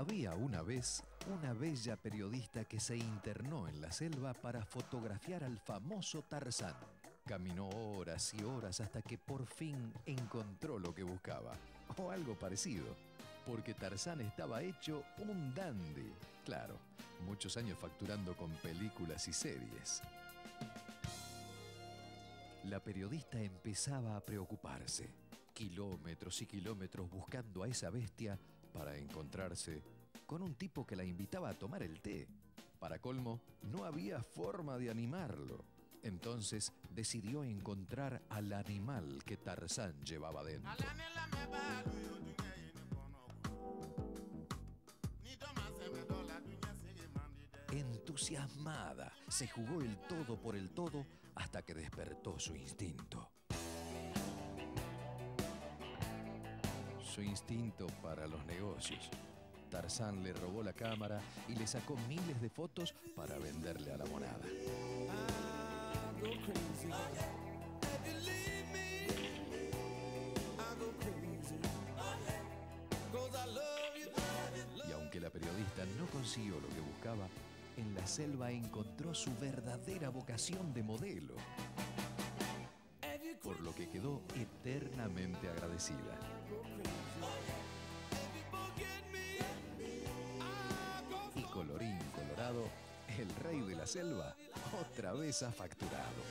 Había una vez una bella periodista que se internó en la selva para fotografiar al famoso Tarzán. Caminó horas y horas hasta que por fin encontró lo que buscaba, o algo parecido, porque Tarzán estaba hecho un dandy, claro, muchos años facturando con películas y series. La periodista empezaba a preocuparse, kilómetros y kilómetros buscando a esa bestia para encontrarse con un tipo que la invitaba a tomar el té. Para colmo, no había forma de animarlo. Entonces decidió encontrar al animal que Tarzán llevaba dentro. Entusiasmada, se jugó el todo por el todo hasta que despertó su instinto. Su instinto para los negocios. Tarzán le robó la cámara y le sacó miles de fotos para venderle a la monada. Y aunque la periodista no consiguió lo que buscaba, en la selva encontró su verdadera vocación de modelo, por lo que quedó eternamente agradecida. El rey de la selva otra vez ha facturado.